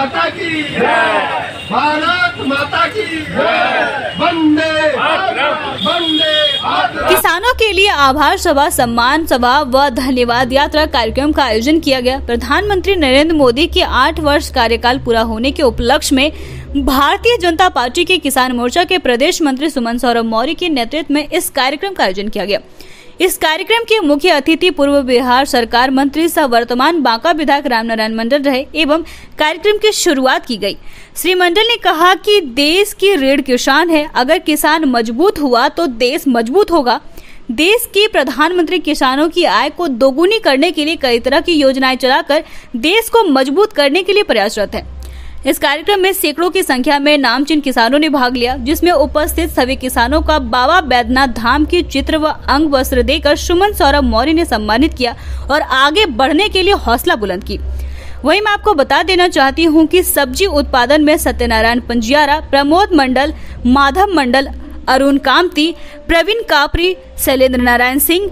माता की भारत माता की वंदे वंदे किसानों के लिए आभार सभा, सम्मान सभा व धन्यवाद यात्रा कार्यक्रम का आयोजन किया गया। प्रधानमंत्री नरेंद्र मोदी के आठ वर्ष कार्यकाल पूरा होने के उपलक्ष्य में भारतीय जनता पार्टी के किसान मोर्चा के प्रदेश मंत्री सुमन सौरभ मौर्य के नेतृत्व में इस कार्यक्रम का आयोजन किया गया। इस कार्यक्रम के मुख्य अतिथि पूर्व बिहार सरकार मंत्री सह वर्तमान बांका विधायक रामनारायण मंडल रहे एवं कार्यक्रम की शुरुआत की गई। श्री मंडल ने कहा कि देश की रीढ़ किसान है। अगर किसान मज़बूत हुआ तो देश मज़बूत होगा। देश के प्रधानमंत्री किसानों की आय को दोगुनी करने के लिए कई तरह की योजनाएँ चलाकर देश को मज़बूत करने के लिए प्रयासरत है। इस कार्यक्रम में सैकड़ों की संख्या में नामचीन किसानों ने भाग लिया, जिसमें उपस्थित सभी किसानों का बाबा बैद्यनाथ धाम की चित्र व अंग वस्त्र देकर सुमन सौरभ मौर्य ने सम्मानित किया और आगे बढ़ने के लिए हौसला बुलंद की। वहीं मैं आपको बता देना चाहती हूँ कि सब्ज़ी उत्पादन में सत्यनारायण पंजियारा, प्रमोद मंडल, माधव मंडल, अरुण कामती, प्रवीण कापरी, शैलेंद्र नारायण सिंह,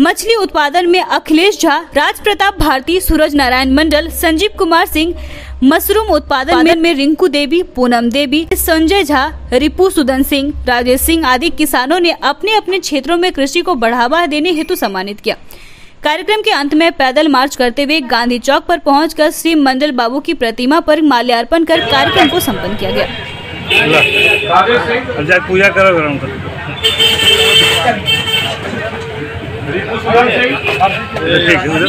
मछली उत्पादन में अखिलेश झा राज प्रताप भारती, सूरज नारायण मंडल, संजीव कुमार सिंह मशरूम उत्पादन में, में रिंकू देवी पूनम देवी संजय झा रिपू सुदन सिंह राजेश सिंह आदि किसानों ने अपने अपने क्षेत्रों में कृषि को बढ़ावा देने हेतु सम्मानित किया। कार्यक्रम के अंत में पैदल मार्च करते हुए गांधी चौक पर पहुंचकर श्री मंडल बाबू की प्रतिमा पर माल्यार्पण कर कार्यक्रम को संपन्न किया गया। पूजा करो ठीक है उधर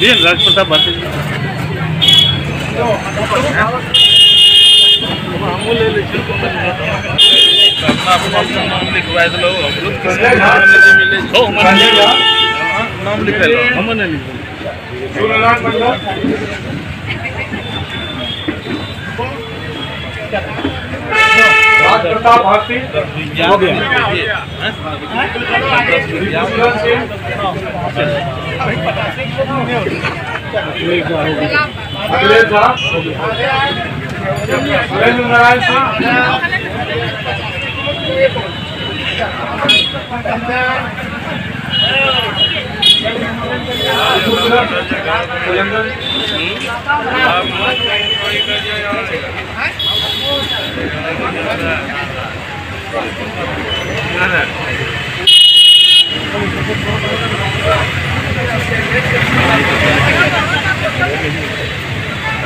जी राज प्रताप भारती जी हो हमारे नाम लिख लो हमने प्रताप भारती हो? गया अखिलेश झा सुरेंद्र नारायण सिंह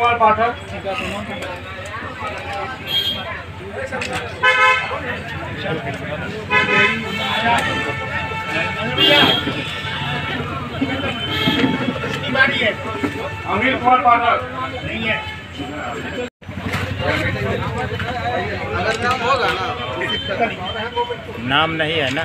कुमार पाठक। अमीर कुमार पाठक। नहीं है नाम नहीं है ना?